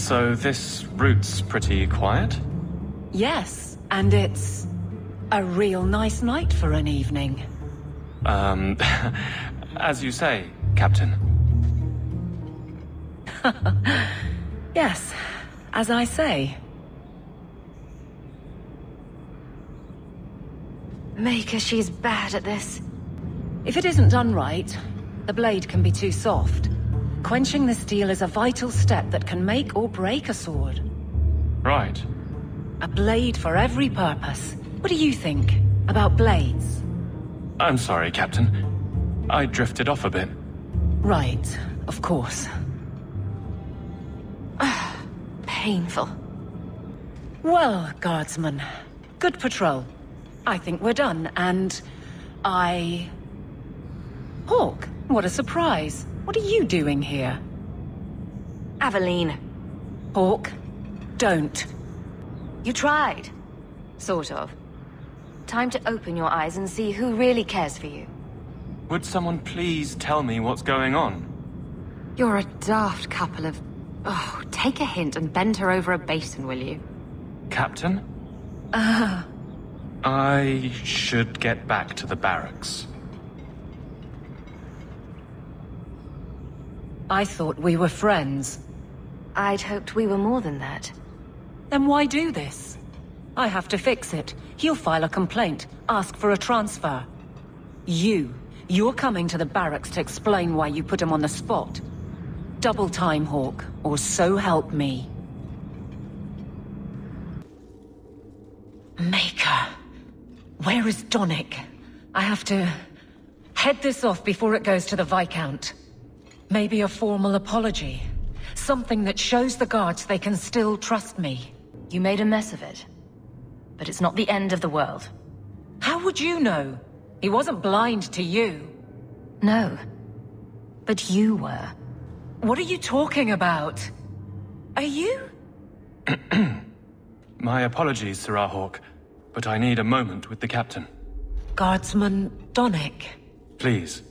So this route's pretty quiet? Yes, and it's a real nice night for an evening. Um, as you say, Captain. Yes, as I say. Maker, she's bad at this. If it isn't done right, the blade can be too soft. Quenching the steel is a vital step that can make or break a sword. Right. A blade for every purpose. What do you think about blades? I'm sorry, Captain. I drifted off a bit. Right, of course. Painful. Well, guardsman, good patrol. I think we're done, and I... Hawke, what a surprise. What are you doing here? Aveline, Hawke, don't. you tried. Sort of. Time to open your eyes and see who really cares for you. Would someone please tell me what's going on? You're a daft couple of... Oh, take a hint and bend her over a basin, will you? Captain? Uh-huh. I should get back to the barracks. I thought we were friends. I'd hoped we were more than that. Then why do this? I have to fix it. He'll file a complaint, ask for a transfer. You, you're coming to the barracks to explain why you put him on the spot. Double time, Hawke, or so help me. Maker. Where is Donnic? I have to... head this off before it goes to the Viscount. Maybe a formal apology. Something that shows the guards they can still trust me. You made a mess of it. But it's not the end of the world. How would you know? He wasn't blind to you. No. But you were. What are you talking about? Are you? My apologies, Serah Hawke, but I need a moment with the captain. Guardsman Donnic. Please.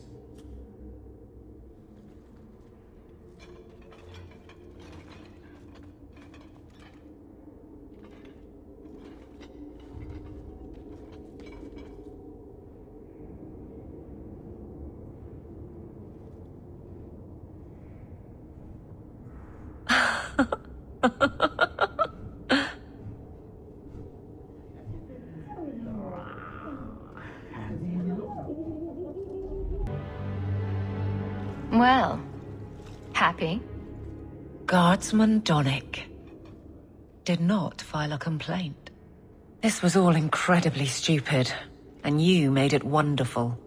Guardsman Donnic did not file a complaint. This was all incredibly stupid, and you made it wonderful.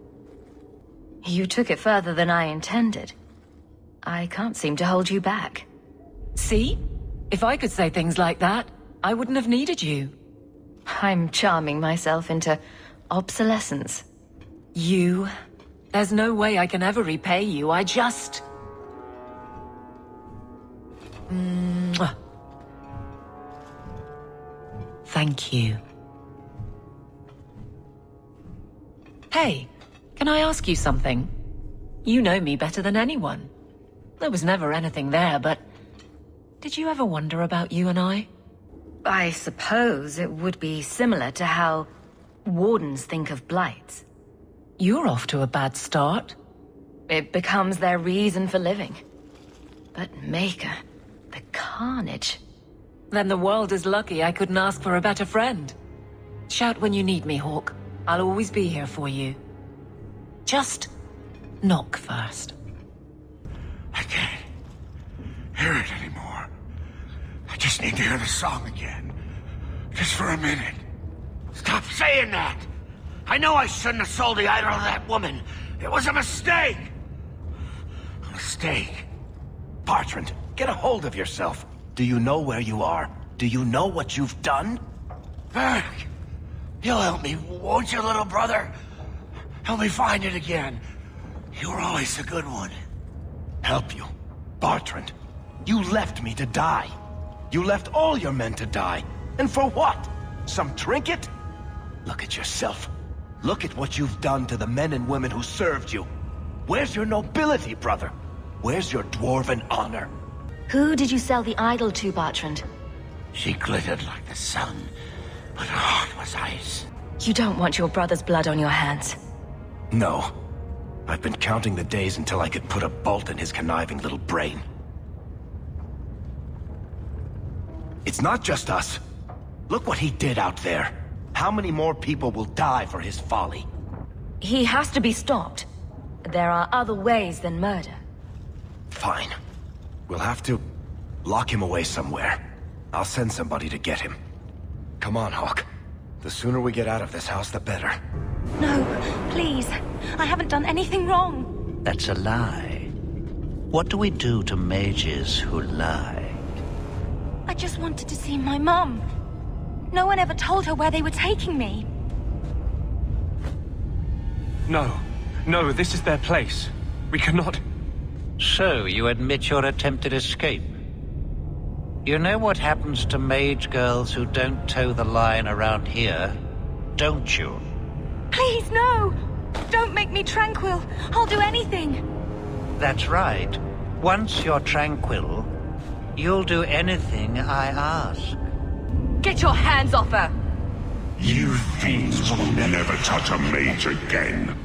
You took it further than I intended. I can't seem to hold you back. See? If I could say things like that, I wouldn't have needed you. I'm charming myself into obsolescence. You? There's no way I can ever repay you, I just... Mwah. Thank you. Hey, can I ask you something? You know me better than anyone. There was never anything there, but... Did you ever wonder about you and I? I suppose it would be similar to how wardens think of blights. You're off to a bad start. It becomes their reason for living. But Maker, the carnage. Then the world is lucky I couldn't ask for a better friend. Shout when you need me, Hawke. I'll always be here for you. Just knock first. I can't hear it anymore. I just need to hear the song again. Just for a minute. Stop saying that! I know I shouldn't have sold the idol to that woman. It was a mistake! A mistake. Bartrand, get a hold of yourself. Do you know where you are? Do you know what you've done? Varric, you'll help me, won't you, little brother? Help me find it again. You were always a good one. Help you? Bartrand, you left me to die. You left all your men to die. And for what? Some trinket? Look at yourself. Look at what you've done to the men and women who served you. Where's your nobility, brother? Where's your dwarven honor? Who did you sell the idol to, Bartrand? She glittered like the sun, but her heart was ice. You don't want your brother's blood on your hands. No. I've been counting the days until I could put a bolt in his conniving little brain. It's not just us. Look what he did out there. How many more people will die for his folly? He has to be stopped. There are other ways than murder. Fine. We'll have to lock him away somewhere. I'll send somebody to get him. Come on, Hawke. The sooner we get out of this house, the better. No, please. I haven't done anything wrong. That's a lie. What do we do to mages who lie? I just wanted to see my mum. No one ever told her where they were taking me. No. No, this is their place. We cannot... So, you admit your attempted escape? You know what happens to mage girls who don't toe the line around here, don't you? Please, no! Don't make me tranquil. I'll do anything. That's right. Once you're tranquil, you'll do anything I ask. Get your hands off her! You fiends will never touch a mage again.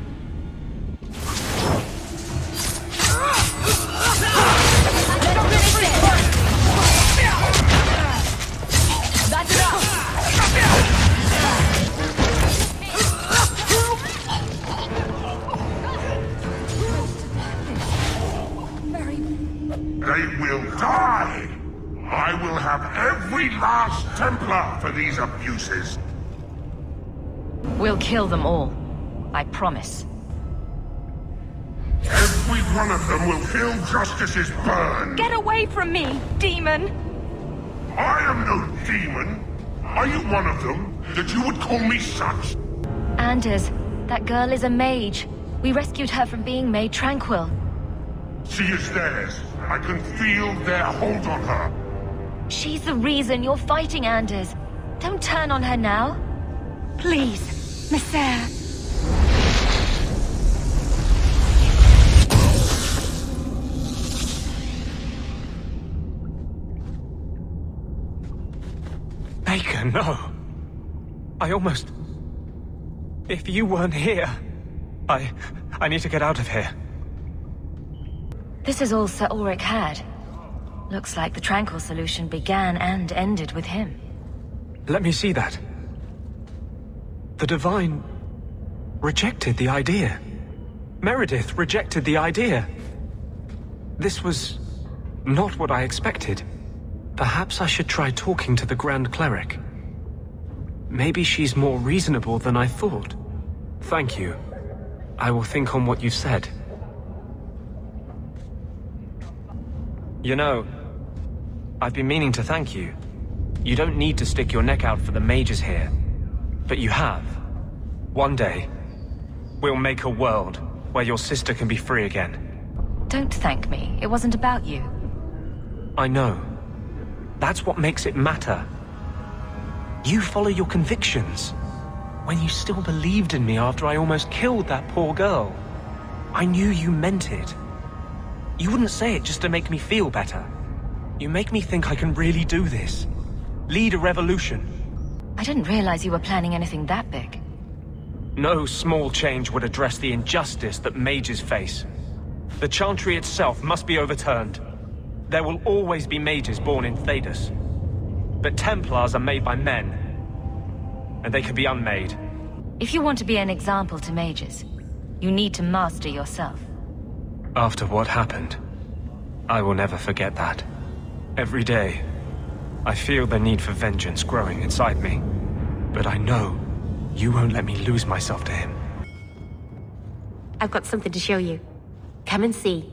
Every last Templar for these abuses. We'll kill them all. I promise. Every one of them will feel justice's burn. Get away from me, demon! I am no demon. Are you one of them, that you would call me such? Anders, that girl is a mage. We rescued her from being made tranquil. She is theirs. I can feel their hold on her. She's the reason you're fighting Anders. Don't turn on her now. Please, Messer. Maker, no. I almost... If you weren't here... I... I need to get out of here. This is all Sir Ulrich had. Looks like the Tranquil solution began and ended with him. Let me see that. The Divine... rejected the idea. Meredith rejected the idea. This was... not what I expected. Perhaps I should try talking to the Grand Cleric. Maybe she's more reasonable than I thought. Thank you. I will think on what you said. You know, I've been meaning to thank you. You don't need to stick your neck out for the mages here. But you have. One day, we'll make a world where your sister can be free again. Don't thank me. It wasn't about you. I know. That's what makes it matter. You follow your convictions. When you still believed in me after I almost killed that poor girl. I knew you meant it. You wouldn't say it just to make me feel better. You make me think I can really do this. Lead a revolution. I didn't realize you were planning anything that big. No small change would address the injustice that mages face. The Chantry itself must be overturned. There will always be mages born in Thedas. But Templars are made by men. And they can be unmade. If you want to be an example to mages, you need to master yourself. After what happened, I will never forget that. Every day, I feel the need for vengeance growing inside me. But I know you won't let me lose myself to him. I've got something to show you. Come and see.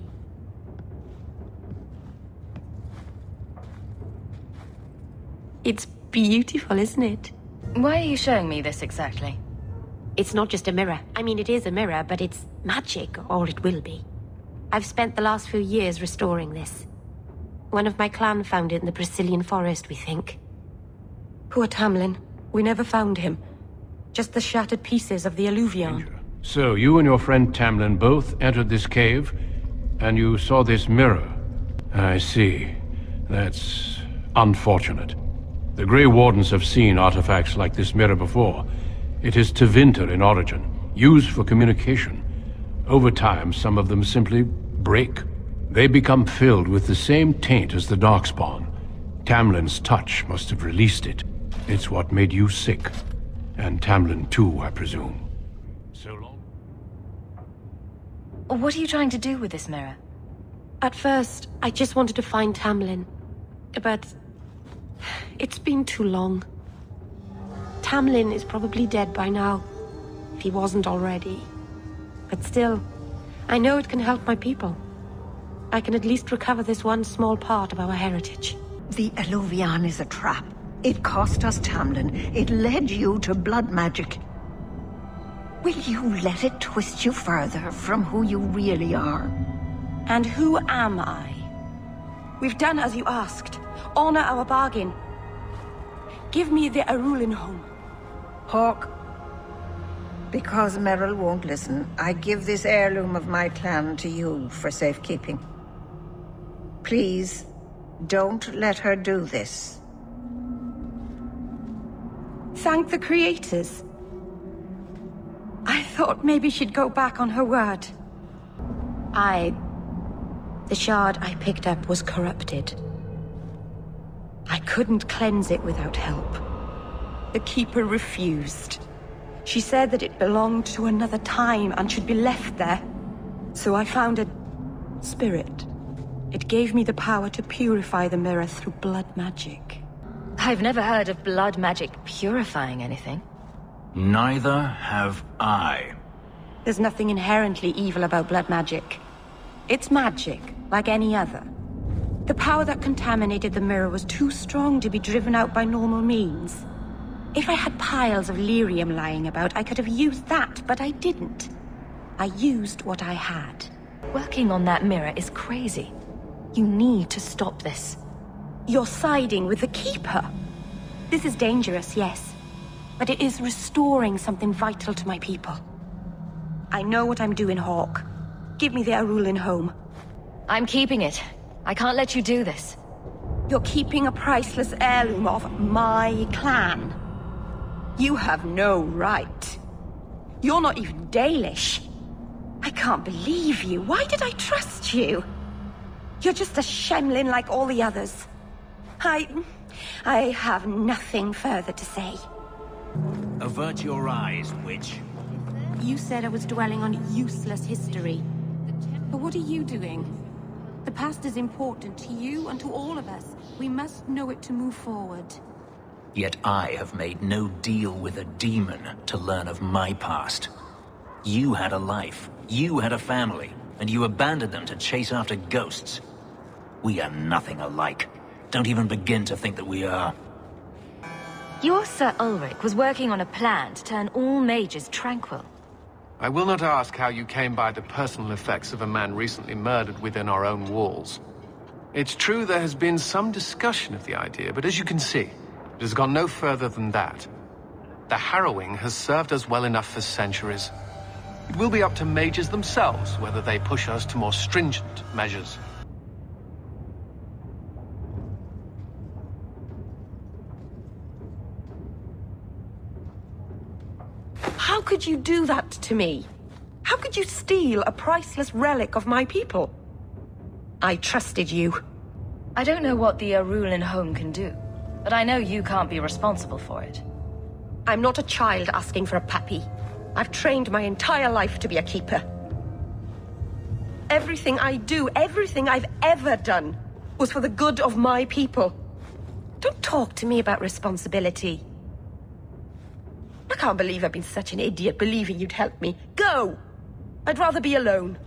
It's beautiful, isn't it? Why are you showing me this exactly? It's not just a mirror. I mean, it is a mirror, but it's magic, or it will be. I've spent the last few years restoring this. One of my clan found it in the Brecilian forest, we think. Poor Tamlin. We never found him. Just the shattered pieces of the Eluvian. So you and your friend Tamlin both entered this cave, and you saw this mirror. I see. That's unfortunate. The Grey Wardens have seen artifacts like this mirror before. It is Tevinter in origin, used for communication. Over time, some of them simply break. They become filled with the same taint as the Darkspawn. Tamlin's touch must have released it. It's what made you sick. And Tamlin too, I presume. So long. What are you trying to do with this mirror? At first, I just wanted to find Tamlin. But... It's been too long. Tamlin is probably dead by now. If he wasn't already. But still, I know it can help my people. I can at least recover this one small part of our heritage. The Eluvian is a trap. It cost us Tamlin. It led you to blood magic. Will you let it twist you further from who you really are? And who am I? We've done as you asked. Honor our bargain. Give me the Arulin home. Hawke, because Merrill won't listen, I give this heirloom of my clan to you for safekeeping. Please, don't let her do this. Thank the creators. I thought maybe she'd go back on her word. I... The shard I picked up was corrupted. I couldn't cleanse it without help. The Keeper refused. She said that it belonged to another time and should be left there. So I found a... spirit. It gave me the power to purify the mirror through blood magic. I've never heard of blood magic purifying anything. Neither have I. There's nothing inherently evil about blood magic. It's magic, like any other. The power that contaminated the mirror was too strong to be driven out by normal means. If I had piles of lyrium lying about, I could have used that, but I didn't. I used what I had. Working on that mirror is crazy. You need to stop this. You're siding with the Keeper. This is dangerous, yes. But it is restoring something vital to my people. I know what I'm doing, Hawke. Give me the arulin'holm. I'm keeping it. I can't let you do this. You're keeping a priceless heirloom of my clan. You have no right. You're not even Dalish. I can't believe you. Why did I trust you? You're just a Shemlen like all the others. I... I have nothing further to say. Avert your eyes, witch. You said I was dwelling on useless history. But what are you doing? The past is important to you and to all of us. We must know it to move forward. Yet I have made no deal with a demon to learn of my past. You had a life, you had a family, and you abandoned them to chase after ghosts. We are nothing alike. Don't even begin to think that we are. Your Sir Ulrich was working on a plan to turn all mages tranquil. I will not ask how you came by the personal effects of a man recently murdered within our own walls. It's true there has been some discussion of the idea, but as you can see, it has gone no further than that. The harrowing has served us well enough for centuries. It will be up to mages themselves whether they push us to more stringent measures. Could you do that to me? How could you steal a priceless relic of my people? I trusted you. I don't know what the arulin'holm can do, but I know you can't be responsible for it. I'm not a child asking for a puppy. I've trained my entire life to be a keeper. Everything I do, everything I've ever done, was for the good of my people. Don't talk to me about responsibility. I can't believe I've been such an idiot believing you'd help me. Go! I'd rather be alone.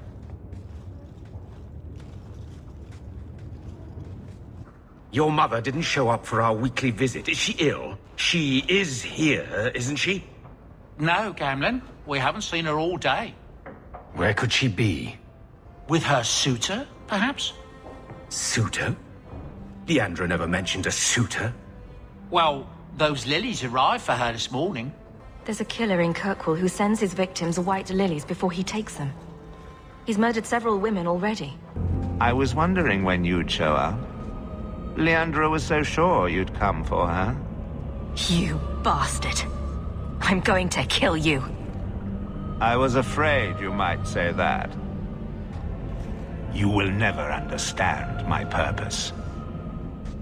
Your mother didn't show up for our weekly visit. Is she ill? She is here, isn't she? No, Gamlen. We haven't seen her all day. Where could she be? With her suitor, perhaps? Suitor? Leandra never mentioned a suitor. Well, those lilies arrived for her this morning. There's a killer in Kirkwall who sends his victims white lilies before he takes them. He's murdered several women already. I was wondering when you'd show up. Leandra was so sure you'd come for her. You bastard. I'm going to kill you. I was afraid you might say that. You will never understand my purpose.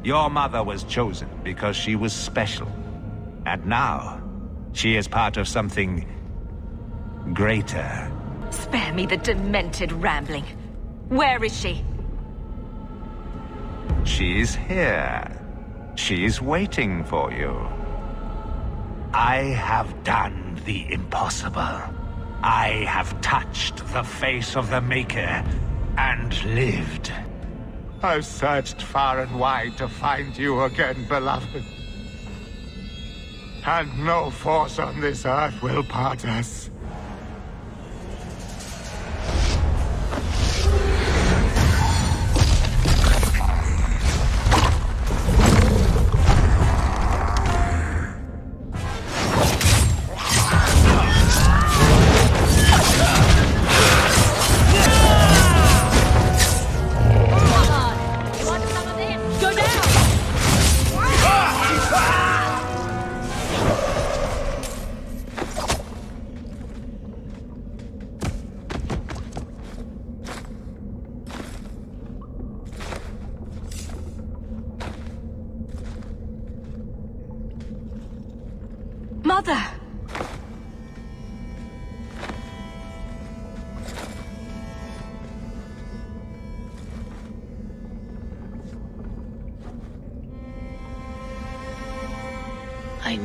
Your mother was chosen because she was special. And now, she is part of something... greater. Spare me the demented rambling. Where is she? She's here. She's waiting for you. I have done the impossible. I have touched the face of the Maker and lived. I've searched far and wide to find you again, beloved. And no force on this earth will part us.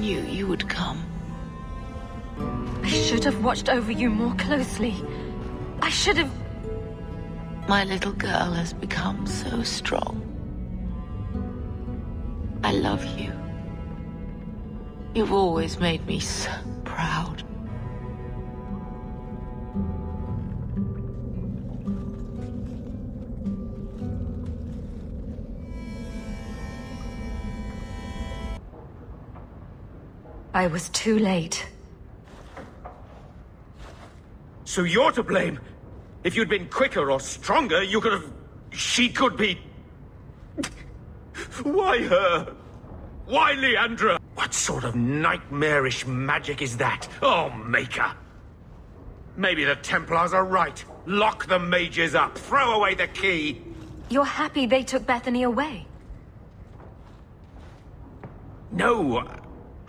Knew you would come. I should have watched over you more closely. I should have... My little girl has become so strong. I love you. You've always made me so proud. I was too late. So you're to blame. If you'd been quicker or stronger, you could have... She could be... Why her? Why Leandra? What sort of nightmarish magic is that? Oh, Maker! Maybe the Templars are right. Lock the mages up. Throw away the key. You're happy they took Bethany away? No,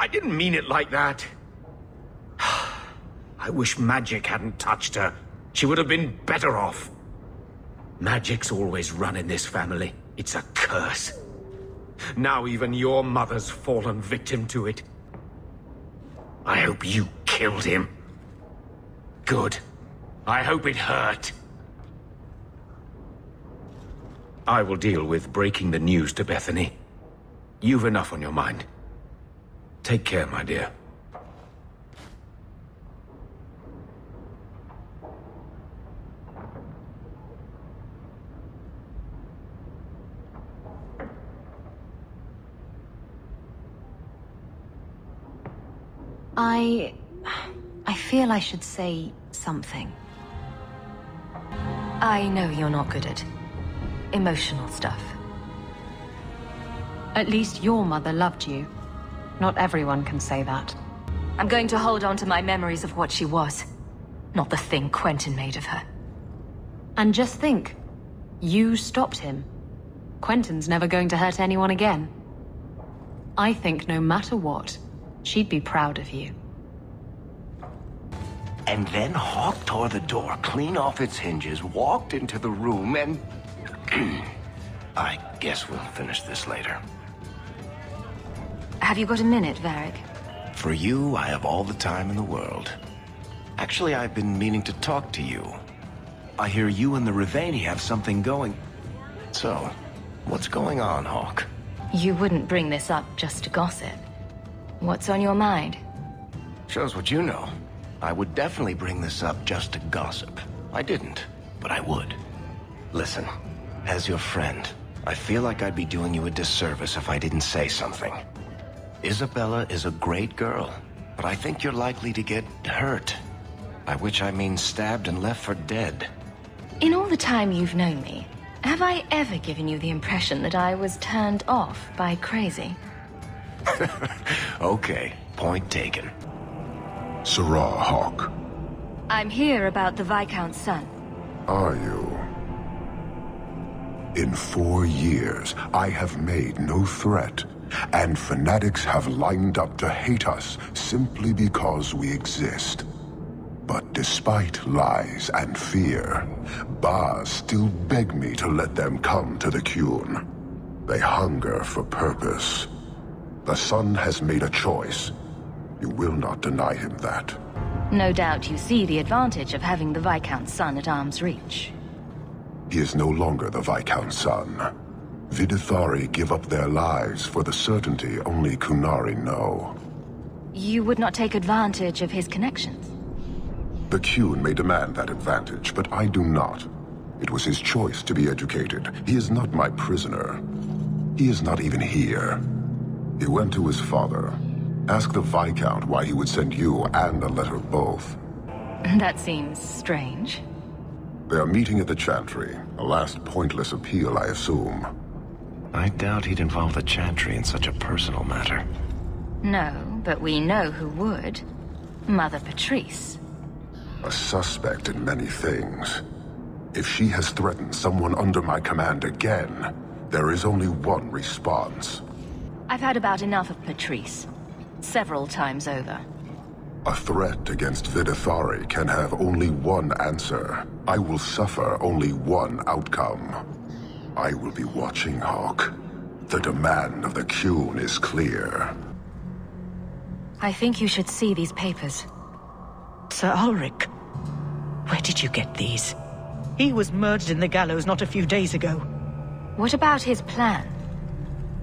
I didn't mean it like that. I wish magic hadn't touched her. She would have been better off. Magic's always run in this family. It's a curse. Now even your mother's fallen victim to it. I hope you killed him. Good. I hope it hurt. I will deal with breaking the news to Bethany. You've enough on your mind. Take care, my dear. I... I feel I should say something. I know you're not good at emotional stuff. At least your mother loved you. Not everyone can say that. I'm going to hold on to my memories of what she was, not the thing Quentin made of her. And just think, you stopped him. Quentin's never going to hurt anyone again. I think no matter what, she'd be proud of you. And then Hawke tore the door clean off its hinges, walked into the room, and... I guess we'll finish this later. Have you got a minute, Varric? For you, I have all the time in the world. Actually, I've been meaning to talk to you. I hear you and the Rivaini have something going. So, what's going on, Hawke? You wouldn't bring this up just to gossip. What's on your mind? Shows what you know. I would definitely bring this up just to gossip. I didn't, but I would. Listen, as your friend, I feel like I'd be doing you a disservice if I didn't say something. Isabela is a great girl, but I think you're likely to get hurt. By which I mean stabbed and left for dead. In all the time you've known me, Have I ever given you the impression that I was turned off by crazy? okay, point taken. Serah Hawke, I'm here about the Viscount's son. are you? In four years, I have made no threat, and fanatics have lined up to hate us simply because we exist. But despite lies and fear, Bas still beg me to let them come to the Qun. They hunger for purpose. The son has made a choice. You will not deny him that. No doubt you see the advantage of having the Viscount's son at arm's reach. He is no longer the Viscount's son. Viddathari give up their lives for the certainty only Qunari know. You would not take advantage of his connections. The Qun may demand that advantage, but I do not. It was his choice to be educated. He is not my prisoner. He is not even here. He went to his father. Ask the Viscount why he would send you and a letter both. That seems strange. They are meeting at the Chantry. A last pointless appeal, I assume. I doubt he'd involve the Chantry in such a personal matter. No, but we know who would. Mother Petrice. A suspect in many things. If she has threatened someone under my command again, there is only one response. I've had about enough of Petrice. Several times over. A threat against Viddathari can have only one answer. I will suffer only one outcome. I will be watching, Hawke. The demand of the Qun is clear. I think you should see these papers. Sir Ulrich, where did you get these? He was murdered in the gallows not a few days ago. What about his plan?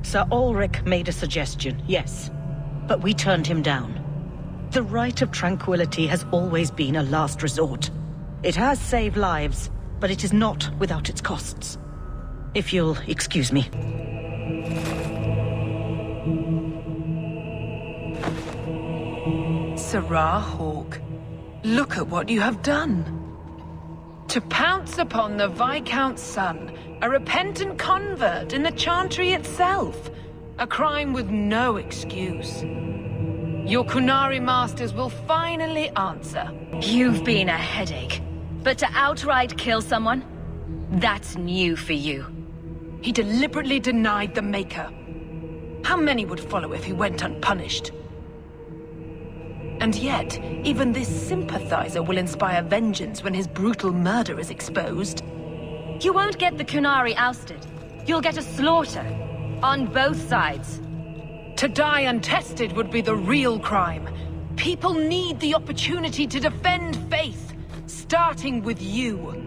Sir Ulrich made a suggestion, yes. But we turned him down. The Rite of tranquility has always been a last resort. It has saved lives, but it is not without its costs. If you'll excuse me. Serah Hawke, look at what you have done. To pounce upon the Viscount's son, a repentant convert in the Chantry itself, a crime with no excuse. Your Qunari masters will finally answer. You've been a headache. But to outright kill someone? That's new for you. He deliberately denied the Maker. How many would follow if he went unpunished? And yet, even this sympathizer will inspire vengeance when his brutal murder is exposed. You won't get the Qunari ousted. You'll get a slaughter. On both sides. To die untested would be the real crime. People need the opportunity to defend faith, starting with you.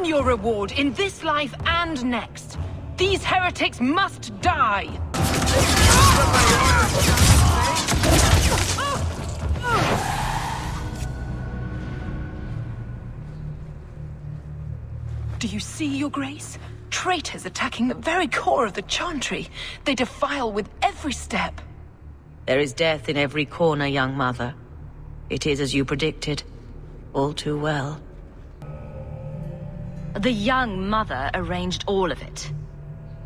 Earn your reward in this life and next. These heretics must die! Do you see, Your Grace? Traitors attacking the very core of the Chantry. They defile with every step. There is death in every corner, young mother. It is as you predicted. All too well. The young mother arranged all of it.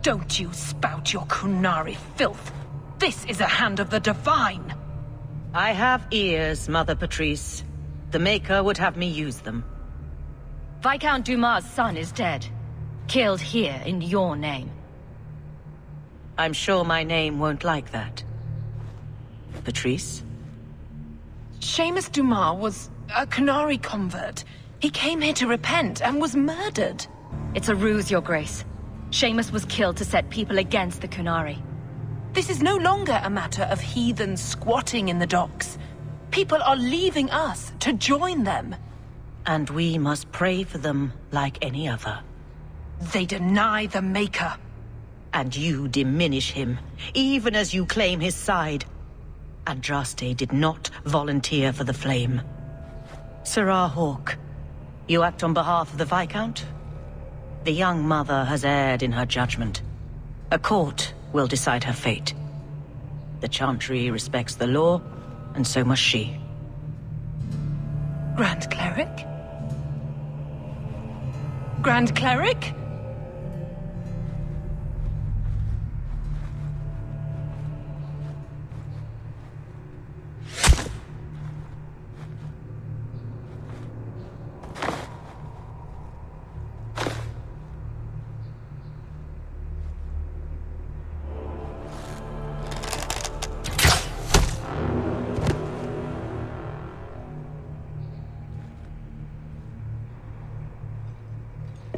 Don't you spout your Qunari filth. This is a hand of the Divine. I have ears, Mother Petrice. The Maker would have me use them. Viscount Dumar's son is dead. Killed here in your name. I'm sure my name won't like that. Petrice? Seamus Dumar was a Qunari convert. He came here to repent and was murdered. It's a ruse, Your Grace. Seamus was killed to set people against the Qunari. This is no longer a matter of heathens squatting in the docks. People are leaving us to join them. And we must pray for them like any other. They deny the Maker. And you diminish him, even as you claim his side. Andraste did not volunteer for the Flame. Serah Hawke, you act on behalf of the Viscount? The young mother has erred in her judgment. A court will decide her fate. The Chantry respects the law, and so must she. Grand Cleric? Grand Cleric?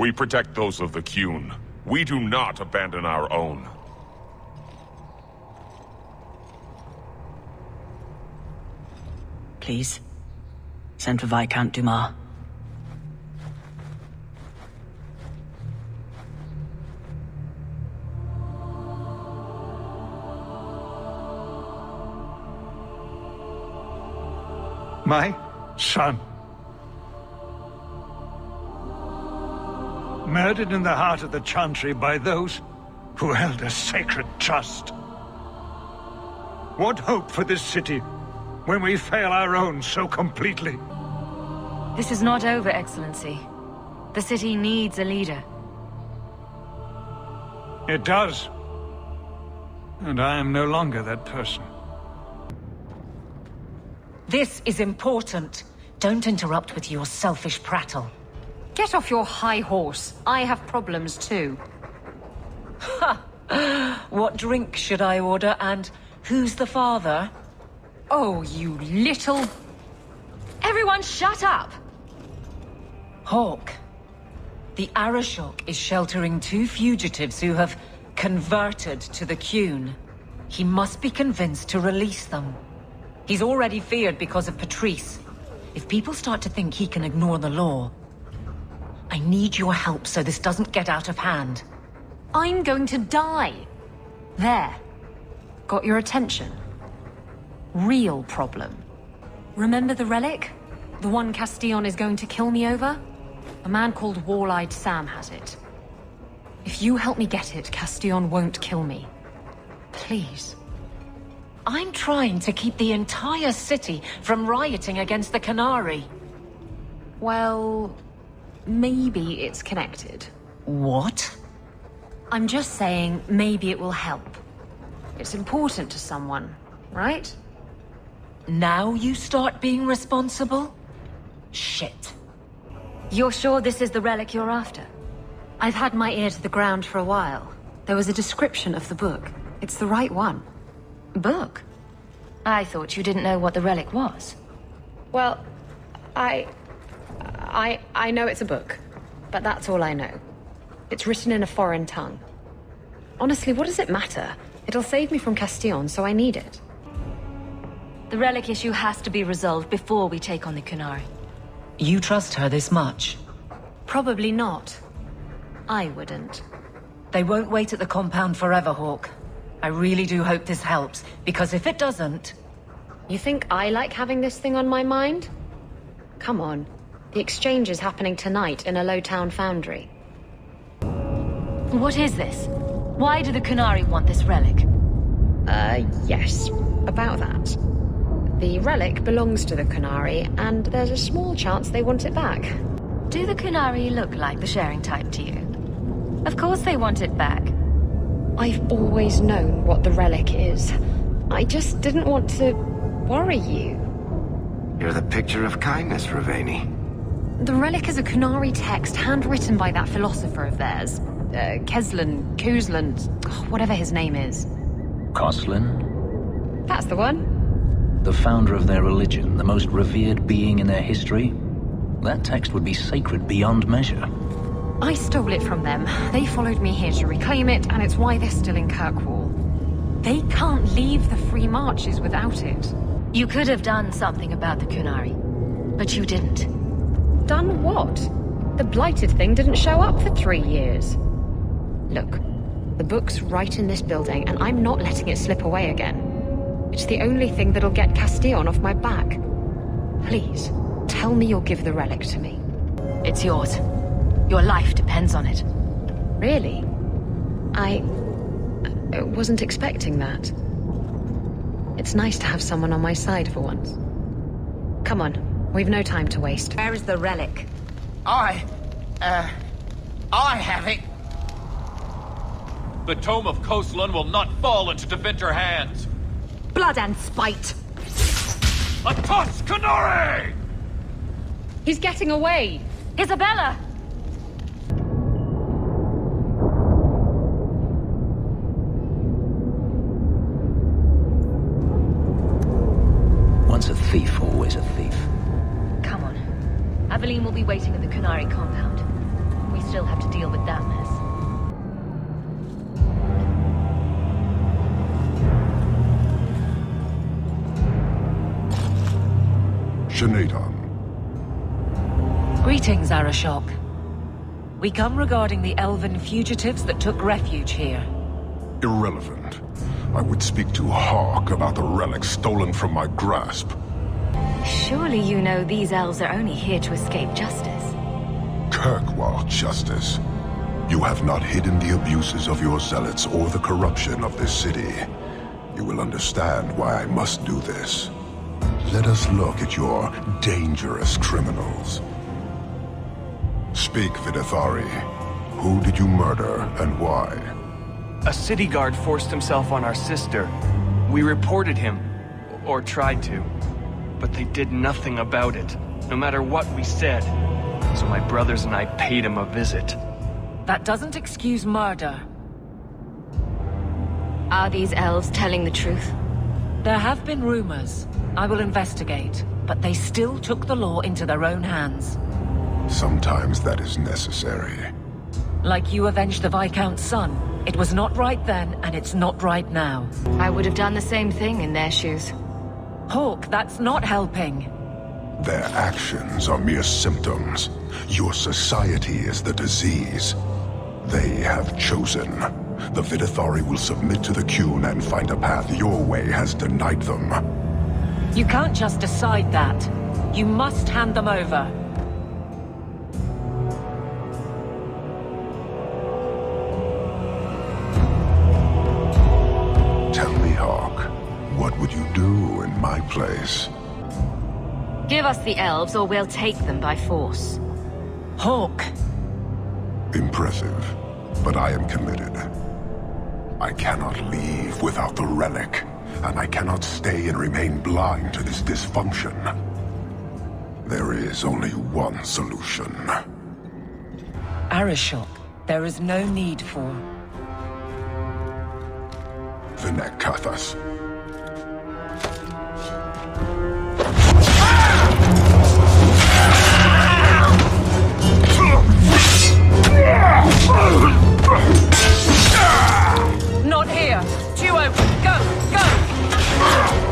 We protect those of the Qun. We do not abandon our own. Please. Send for Viscount Dumar. My son. Murdered in the heart of the Chantry by those who held a sacred trust. What hope for this city when we fail our own so completely? This is not over, Excellency. The city needs a leader. It does. And I am no longer that person. This is important. Don't interrupt with your selfish prattle. Get off your high horse. I have problems too. Ha! What drink should I order, and who's the father? Oh, you little... Everyone shut up! Hawke. The Arishok is sheltering two fugitives who have converted to the Qun. He must be convinced to release them. He's already feared because of Petrice. If people start to think he can ignore the law, I need your help so this doesn't get out of hand. I'm going to die. There. Got your attention. Real problem. Remember the relic? The one Castillon is going to kill me over? A man called Wall-Eyed Sam has it. If you help me get it, Castillon won't kill me. Please. I'm trying to keep the entire city from rioting against the Qunari. Well, maybe it's connected. What? I'm just saying, maybe it will help. It's important to someone, right? Now you start being responsible? Shit. You're sure this is the relic you're after? I've had my ear to the ground for a while. There was a description of the book. It's the right one. Book? I thought you didn't know what the relic was. Well, I... I... I know it's a book. But that's all I know. It's written in a foreign tongue. Honestly, what does it matter? It'll save me from Castillon, so I need it. The relic issue has to be resolved before we take on the Qunari. You trust her this much? Probably not. I wouldn't. They won't wait at the compound forever, Hawke. I really do hope this helps, because if it doesn't... You think I like having this thing on my mind? Come on. The exchange is happening tonight in a low-town foundry. What is this? Why do the Qunari want this relic? Uh, yes. About that. The relic belongs to the Qunari, and there's a small chance they want it back. Do the Qunari look like the sharing type to you? Of course they want it back. I've always known what the relic is. I just didn't want to worry you. You're the picture of kindness, Rivaini. The relic is a Qunari text handwritten by that philosopher of theirs. Uh, Keslan, Kuzlan, whatever his name is. Koslun? That's the one. The founder of their religion, the most revered being in their history? That text would be sacred beyond measure. I stole it from them. They followed me here to reclaim it, and it's why they're still in Kirkwall. They can't leave the Free Marches without it. You could have done something about the Qunari, but you didn't. Done what? The Blighted thing didn't show up for three years. Look, the book's right in this building, and I'm not letting it slip away again. It's the only thing that'll get Castillon off my back. Please, tell me you'll give the relic to me. It's yours. Your life depends on it. Really? I... I wasn't expecting that. It's nice to have someone on my side for once. Come on, we've no time to waste. Where is the relic? I... uh... I have it! The Tome of Koslun will not fall into Tevinter hands! Blood and spite! Atos Kanori! He's getting away! Isabela! Once a thief, always a thief. Come. Aveline will be waiting at the Qunari compound. We still have to deal with that mess. Shanedan, Greetings, Arishok. We come regarding the elven fugitives that took refuge here. irrelevant. I would speak to Hawke about the relic stolen from my grasp. Surely you know these elves are only here to escape justice. Kirkwall justice. You have not hidden the abuses of your zealots or the corruption of this city. You will understand why I must do this. Let us look at your dangerous criminals. Speak, Viddathari. Who did you murder and why? A city guard forced himself on our sister. We reported him, or tried to, but they did nothing about it, no matter what we said. So my brothers and I paid him a visit. That doesn't excuse murder. Are these elves telling the truth? There have been rumors. I will investigate, but they still took the law into their own hands. Sometimes that is necessary. Like you avenged the Viscount's son. It was not right then, and it's not right now. I would have done the same thing in their shoes. Hawke, that's not helping. Their actions are mere symptoms. Your society is the disease. They have chosen. The Viddathari will submit to the Qun and find a path your way has denied them. You can't just decide that. You must hand them over. Place? Give us the elves or we'll take them by force. Hawke. Impressive, but I am committed. I cannot leave without the relic, and I cannot stay and remain blind to this dysfunction. There is only one solution. Arishok, there is no need for... Vinek Kathas. Duo, go, go!